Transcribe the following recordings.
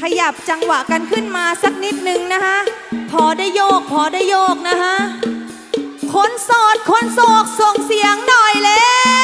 ขยับจังหวะกันขึ้นมาสักนิดนึงนะคะพอได้โยกพอได้โยกนะคะคนโสดคนโศกส่งเสียงหน่อยเลย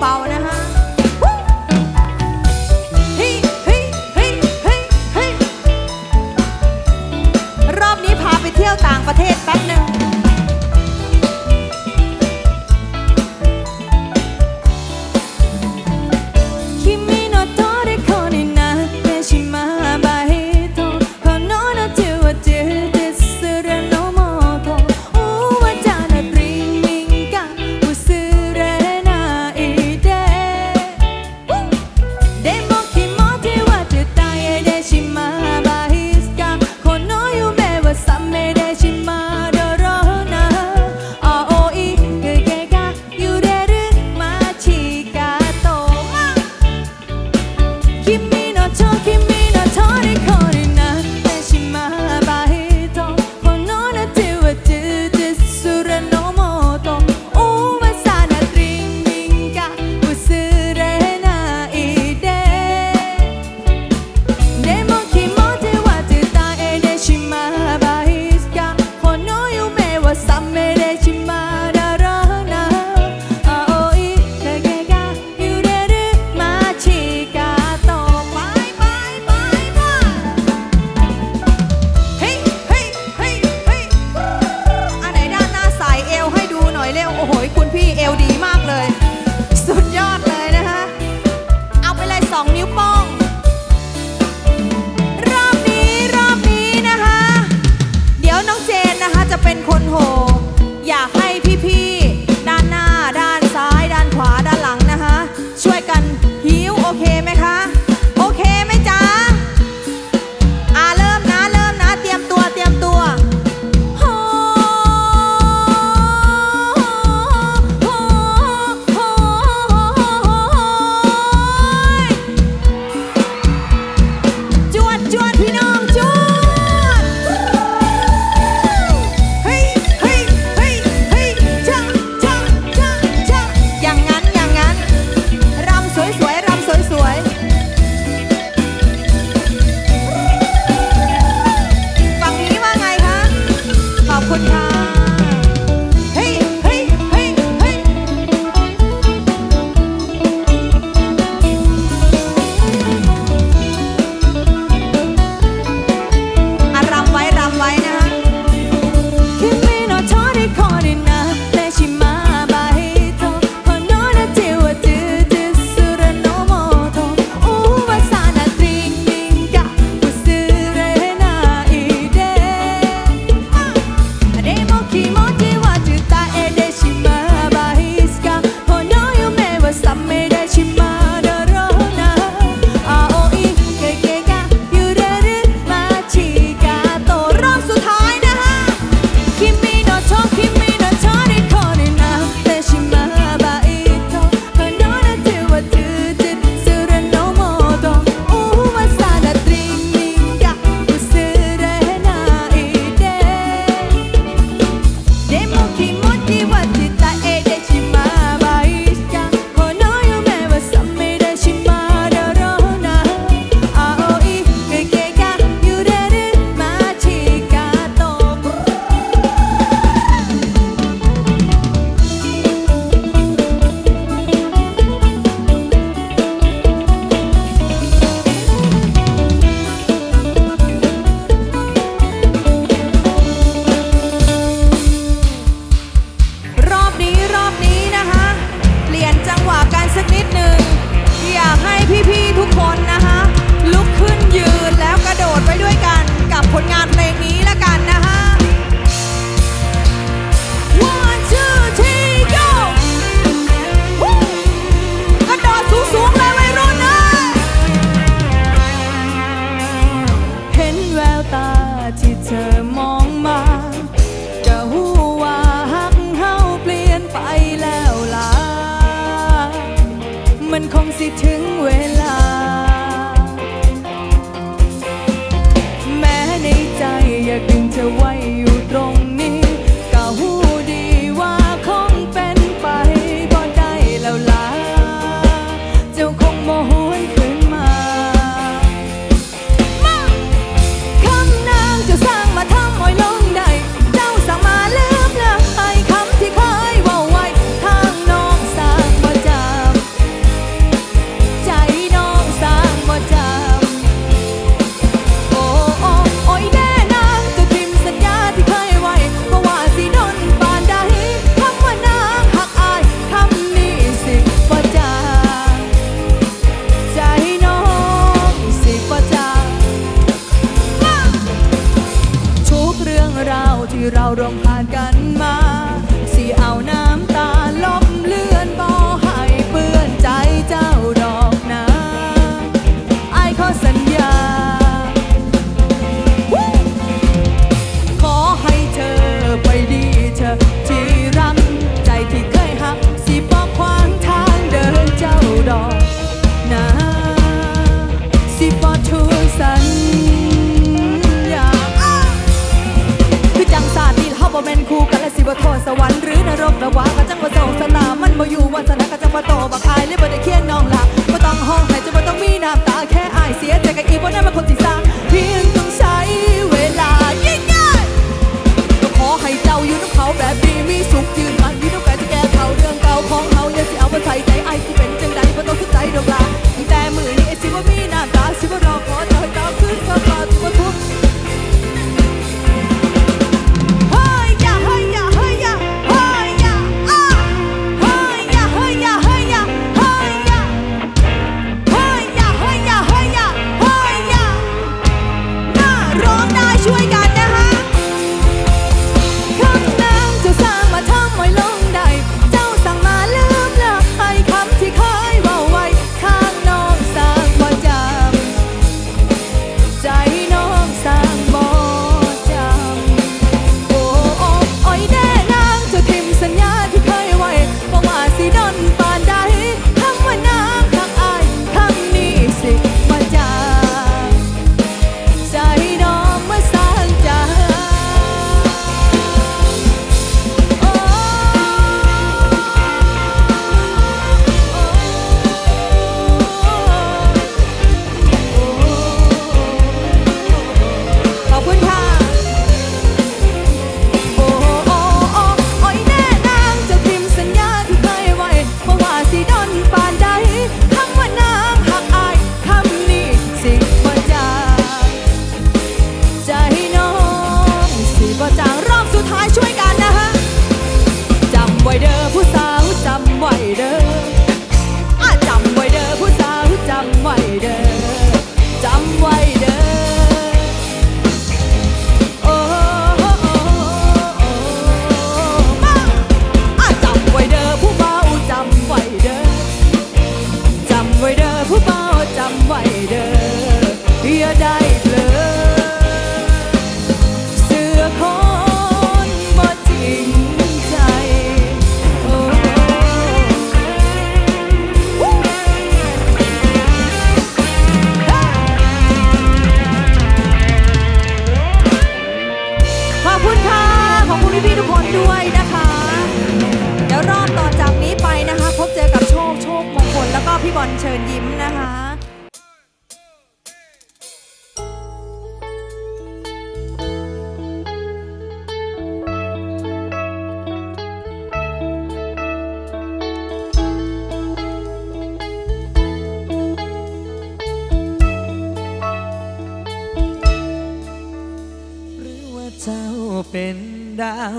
เบาๆนะคะ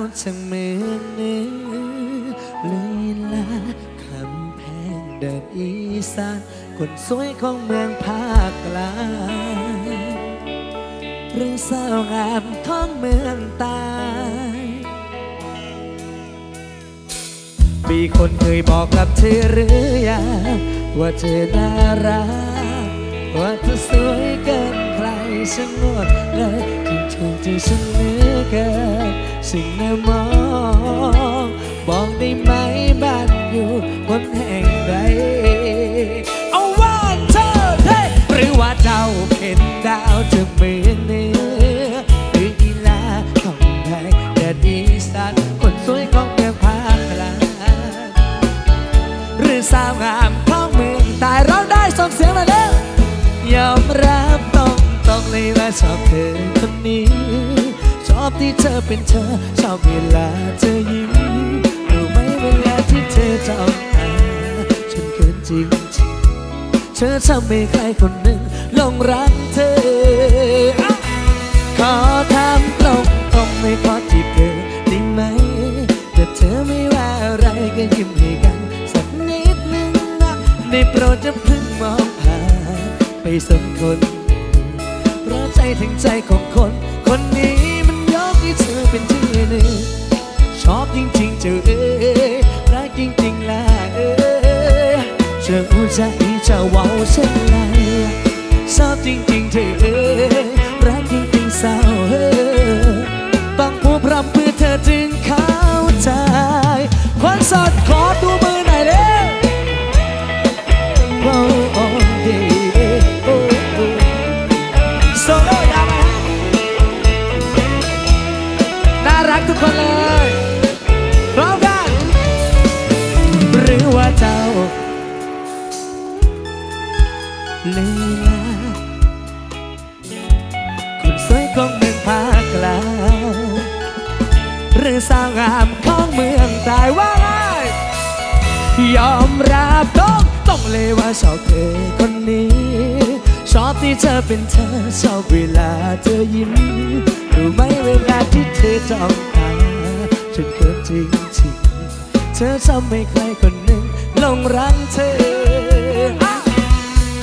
ทั้งเมืองนี้เลยลาคำแพงเดินอีสานคนสวยของเมืองภาคกลางหรือสาวงามของเมืองตามีคนเคยบอกกับเธอหรือยังว่าเธอน่ารัก ว่าเธอสวยเกินใครฉันงดเลยคิดถึงเธอฉันเหลือเกิน สิ่งแนมองบอกได้ไหมบ้านอยู่บนแห่งใดเอาว่าเธอเทหรือว่าเจ้าเห็นดาวจะเหมือนเนื้อหรืออีลาของไทยแดดอีสานคนสวยของแม่ภาคกลาหรือสาวงามของเมืองตายเราได้ส่งเสียงมาเด้วยอมรับต้องต้องเลยว่าชอบเธอคนนี้ อบที่เธอเป็นเธอ ชอบเวลาเธอยิ้มรู้ไหมเวลาที่เธอจ้องตาฉันเกินจริงเธอทำให้ใครคนหนึ่งหลงรักเธอ ขอถามตรงตรงๆไม่ขอจีบเธอได้ไหม แต่เธอไม่ว่าอะไรก็ยิ้มให้กัน สักนิดนึงนะได้โปรดจะพึ่งมองผ่านไปสนคนเพราะใจถึงใจของคน ว้าเช่นไรชอบจริงๆเว่าชอบเธอคนนี้ ชอบที่เธอเป็นเธอ ชอบเวลาเธอยิ้มรู้ไหมเวลาที่เธอจ้องตาฉันเกินจริงจริงๆเธอทำให้ใครคนหนึ่งหลงรักเธอ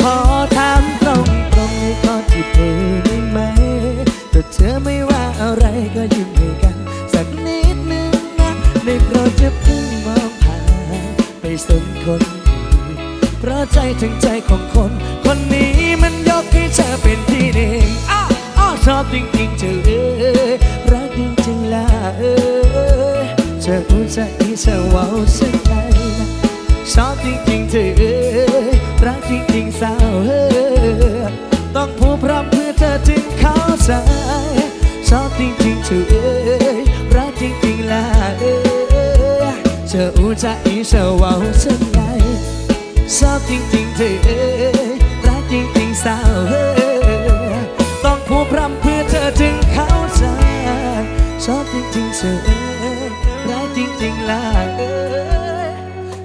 ขอถามตรงตรงๆให้ขอที่เธอได้ไหม แต่เธอไม่ว่าอะไรก็ยิ้มให้กัน สักนิดนึงนะในโปรดจะ ถึงใจของคน คนนี้มันยกให้เธอเป็นที่หนึ่งอ้อ้าวชอบจริงๆเธอเอ้ยรักจริงๆล่ะเอ้ยเธอพูดจะอีเธอเว้าสักไหนนะชอบจริงๆเธอเอ้ยรักจริงๆสาวเอ้ยต้องพูดพร่ำเพื่อเธอจึงเข้าใจชอบจริงๆเธอเอ้ยรักจริงๆล่ะเอ้ยเธออูจะอีเธอเว้าฉันไง ชอบจริงๆเธอเอ้ยรักจริงๆสาวเอ้ยต้องพูดพร่ำเพื่อเธอจึงเข้าใจชอบจริงๆเธอเอ้ยรักจริงๆล่ะเอ้ย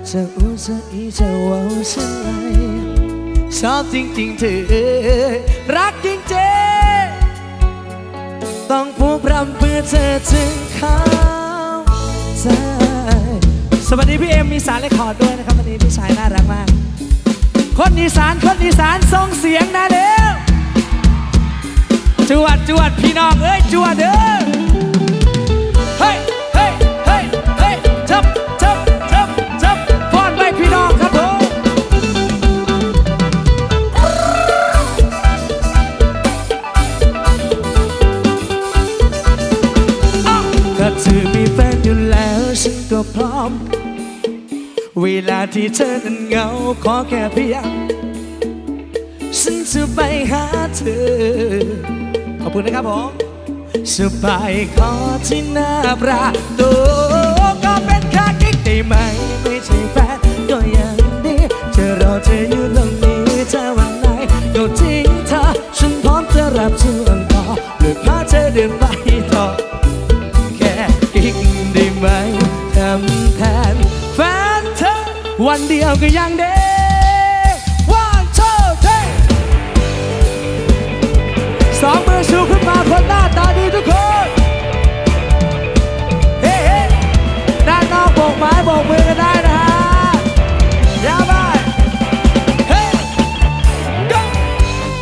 จะอูจะอีจะว้าฉันไงชอบจริงๆเธอรักจริงๆต้องพูดพร่ำเพื่อเธอจึงเข้าใจ สวัสดีพี่เอ็มมีสารเลคคอร์ดด้วยนะครับวันนี้พี่ชายน่ารักมาก คนอีสานคนอีสานส่งเสียงนะเด้อจวดจวดพี่น้องเอ้ยจวดเด้อเฮ้ยเฮ้ยเฮ้ยเฮ้ยจับจับจับจับฟอนไว้พี่น้องครับผมอ้าวถ้าเธอมีแฟนอยู่แล้วฉันก็พร้อม เวลาที่เธอนั้นเหงาขอแค่เพียงฉันจะไปหาเธอ ขอบคุณนะครับผมสบายขอที่หน้าประตูก็เป็นแค่กิ๊กได้ไหม ไม่ใช่แฟนก็ยังดีจะรอเธออยู่ตรงนี้ถ้าวันไหนก็ทิ้งเธอ ฉันพร้อมจะรับช่วงต่อหรือพาเธอเดินไป วันเดียวก็ยังเด้ One two three สองมือชูขึ้นมาคนหน้าตาดีทุกคนเฮ้เฮ้ด้านนอกโบกไม้โบกมือกันได้นะฮะยาวไปเฮ้ go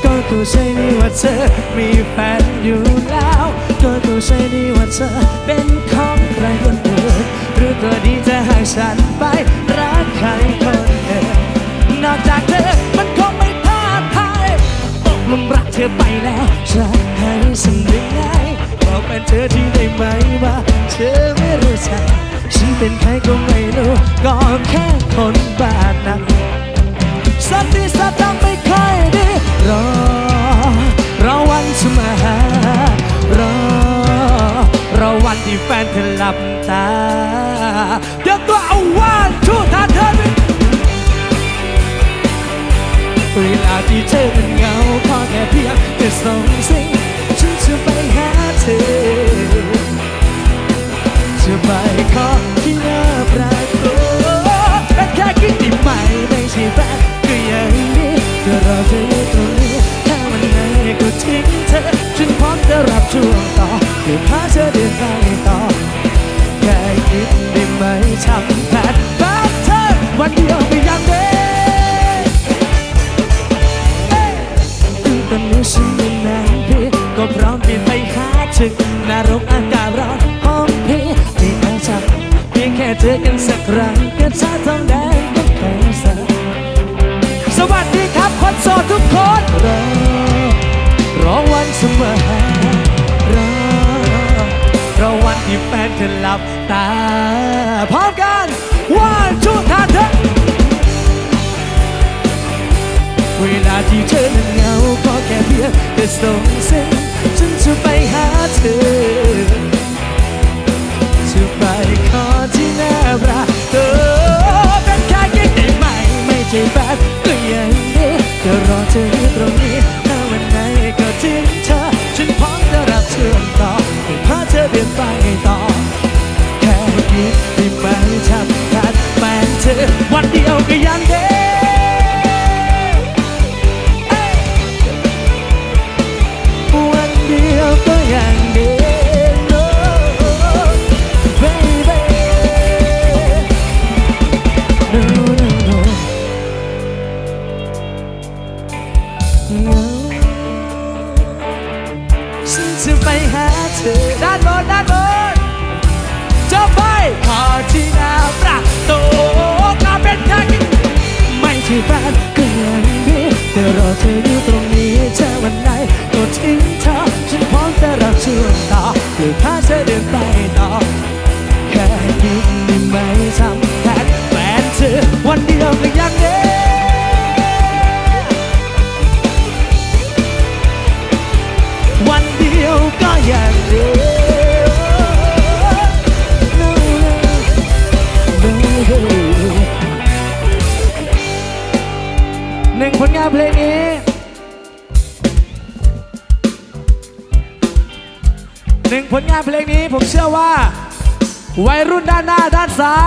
ก็กูใช่นี่ว่าเธอมีแฟนอยู่แล้วก็กูใช่นี่ว่าเธอเป็นของใครคนอื่นหรือตัวดีจะให้ฉันไป ใครคนอื่นนอกจากเธอมันคงไม่ท้าทายตกลุมรักเธอไปแล้วจะให้สิ่งใดบอกเป็นเธอที่ได้ไหมว่าเธอไม่รู้จักฉันเป็นใครก็ไม่รู้ก็แค่คนบ้านนั้นสักทีสักตั้งไม่ค่อยดีรอรอวันจะมาหารอรอวันที่แฟนเธอหลับตาเดี๋ยวตัวเอาวันท่าศที่เธอเป็นเงาพอแค่เพียงแค่สองสิ่งฉันจะไปหาเธอ จะไปขอที่หน้าประตูเป็นแค่คิดที่ใหม่ไม่ใช่แฟนก็ยังดีก็รอเธอตรงนี้ถ้ามันไหนก็ทิ้งเธอฉันพร้อมจะรับช่วงต่อเพื่อพาเธอเดินทางต่อแค่คิดได้ไหมทำแผนรักเธอวันเดียวไม่ ตา พร้อมกันวันชุดท่าเธอเวลาที่เธอนั้นเหงาก็แค่เพียงแต่ส่งเส้นฉัน The aunque ya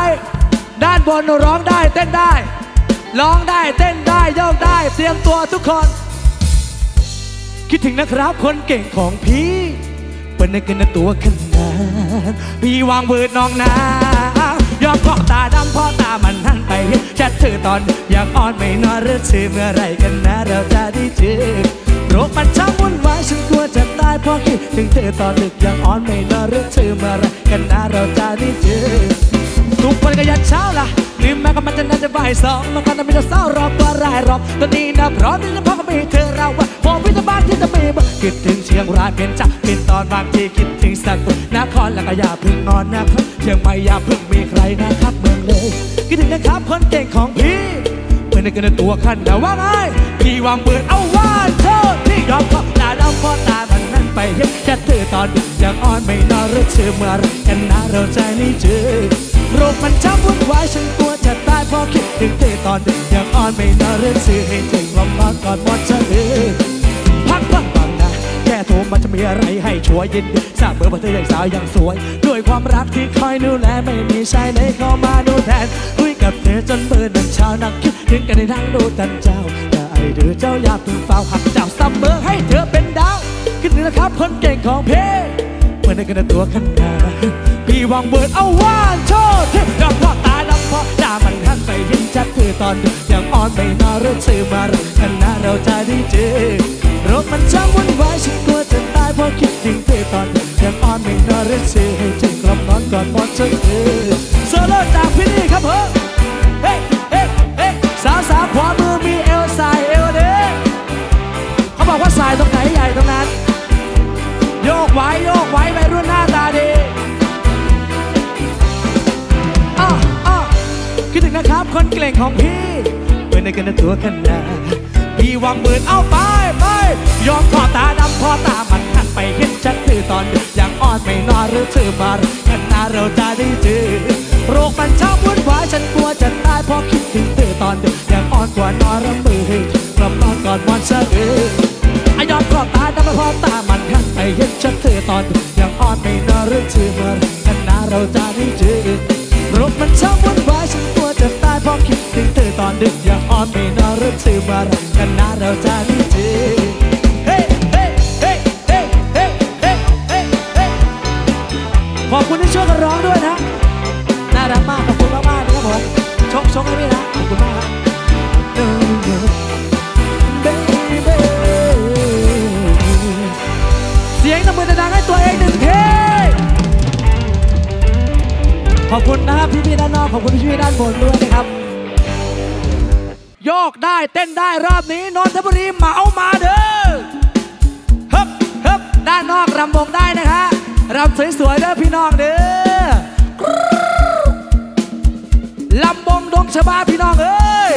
าย ด้านบนร้องได้เต้นได้ ร้องได้เต้นได้โยกได้เตรียมตัวทุกคน คิดถึงนะครับคนเก่งของพี่เป็นในกันตัวขนาดพี่วางเบิดน้องนายอมเพาะตาดำเพราะตามันหันไปเห็นชัดเธอตอนอยากอ่อนไม่นอนหรือเธอเมื่อไรกันนะเราจะได้เจอโรคมันช่างวุ่นวายฉันกลัวจะตายเพราะคิดถึงเธอตอนดึกอยากอ่อนไม่นอนหรือเธอเมื่อไรกันนะเราจะได้เจอ ทุกวันก็ยันเช้าละลืมแม้ก็มันจะน่าจะบ่ายสองมันก็จะไม่จะเศร้ารอบตัวรายรอบตอนนี้นะเพราะนี่จะพักก็มีเธอเราว่าพอพิจบ้าที่จะมีบ่คิดถึงเชียงรายเป็นจักเป็นตอนบางทีคิดถึงสักลนนครแล้วก็อย่าเพึ่งนอนนะครับเชียงใหม่อย่าเพึ่งมีใครนะครับเมืองเลยคิดถึงนะครับคนเก่งของพี่เมื่อในกันตัวขันแต่ว่าไงพี่วางเปิดเอาว่านโทษที่ยอมเพราะตาดำพราะตามันนั่นไปเห็นแค่เธอตอนดึกยังอ่อนไม่นอนหรือเธอเมื่อไรกันนะเราใจไม่เจอ โรคมันช้ำวุ่นวายฉันกลัวจะตายพราะคิดถึงเธอตอนดึกยังอ่อนไม่นอนเรื่องซื้อให้ถึงลมนอนก่อนหมดจะเออพักพักบังนะแค่โทรมาจะมีอะไรให้ช่วยยินดีทราบเบอร์ว่าเธอยังสาวยังสวย ด้วยความรักที่คอยดูแลไม่มีชายไหนเข้ามาดูแทนคุยกับเธอจนเบื่อหนันเช้านักคิดถึงกันในทางดูตันเจ้าแต่ไอ้เธอเจ้าอยากถึงเฝ้าหักเจ้าซัมเบอร์ให้เธอเป็นดาวคิดถึงนะครับคนเก่งของเพลง มื่อในกันตัวขนาพี่วางเบิดเอาว่านโชดที่ดอกพ่อตาดำพราะตามันหันไปเห็นชัดคือตอนดึกยังอ่อนไม่นอนเรื่อซื้อมารักกันนะเราจะได้เจอรคมันช่างวุ่นวายฉันกลัวจะตายเพราะคิดถึงเธอตอนดึกยังอ่อนไม่นอนเรื่อซื้อให้ถึงกลับนอนก่อนหมดจะเออโซโล่จากพี่นี่ครับเฮ้เฮ้เฮ้เฮ้สาวสาวขวาม ไว้โยกไว้วัยรุ่นหน้าตาดีอ้ออ้อคิดถึงนะครับคนเก่งของพี่เมื่อในกันตัวขนาดพี่วางมือเอาไปไปยอมขอตาดำขอตามันหันไปเห็นชัดคือตอนดึกยังอ่อนไม่นอนหรือเธอมากันนาเราจะได้เจอโรคมันชอบวุ่นวายฉันกลัวจะตายเพราะคิดถึงเธอตอนดึกยังอ่อนกว่านอนระมือกลับนอนก่อนมอนเสะเอออยอมขอบตาดำพราะตา อ่อยังอ่อนไม่น่าเรื่องชื่อมื่อนนะเราจะให้จืรบมันช่างวุ่นวายฉันกลัวจะตายเพราะคิดถึงเธอตอนดึกยังอ่อนไม่น่าเรื่องชื่อมื่อนนะเราจะให้เจืดขอบคุณที่ช่วยกันร้องด้วยนะ น่ารักมาก ขอบคุณมากๆนะครับผมชกชกให้พี่นะ ขอบคุณนะครับพี่พี่ด้านนอกขอบคุณพี่พี่ด้านบนด้วยนะครับ โยกได้เต้นได้รอบนี้นนทบุรีเหมามาเด้อฮึบฮึบด้านนอกรำวงได้นะคะรำสวยๆเด้อพี่น้องเด้อลำวงดงชบาพี่น้องเอ้ย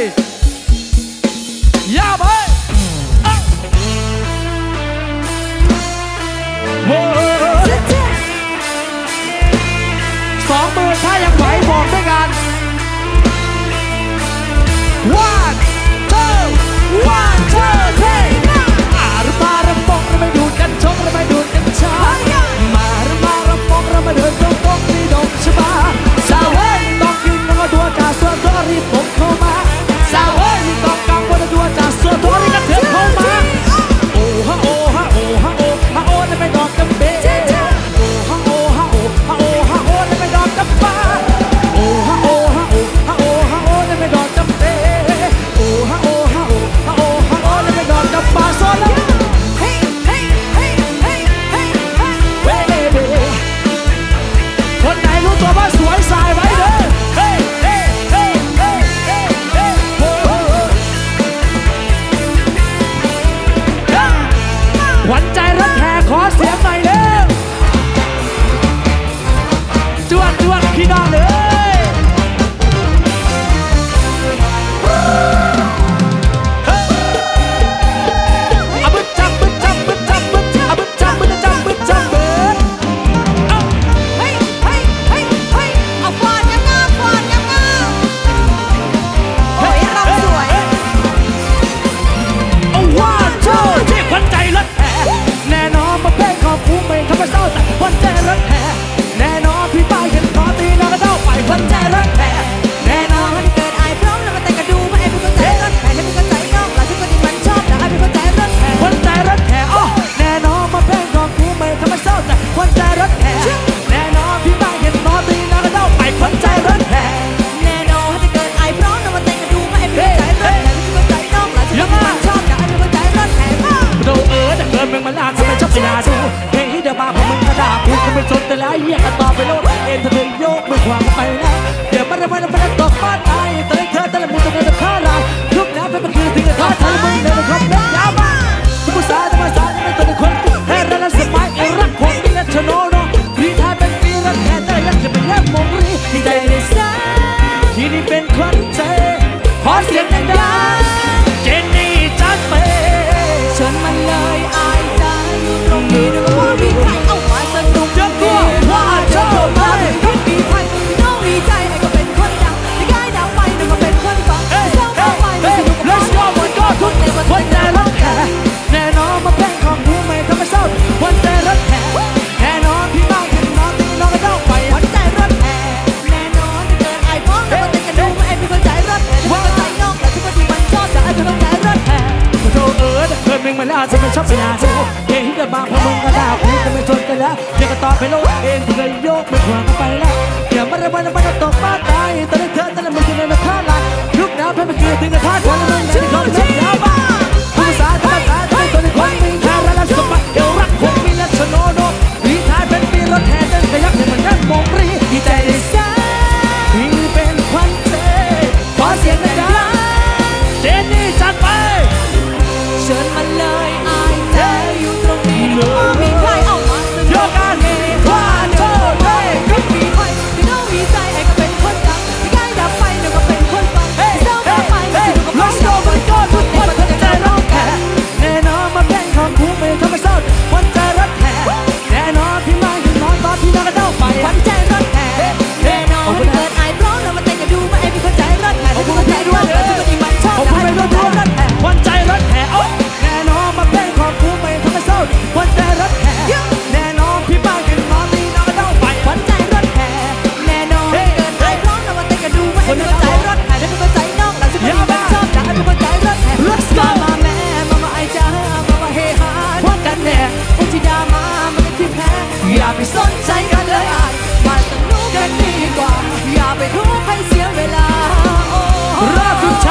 Rock.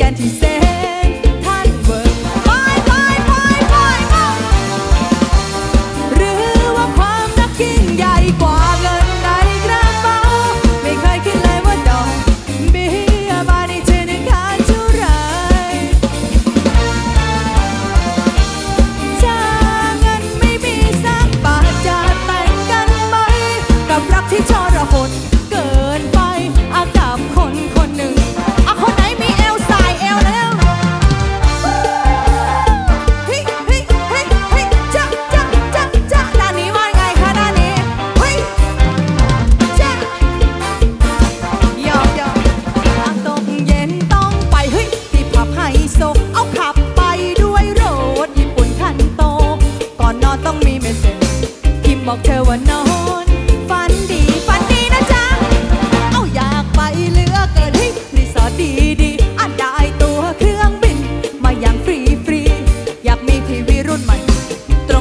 and he said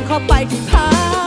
เข้าไปที่พัก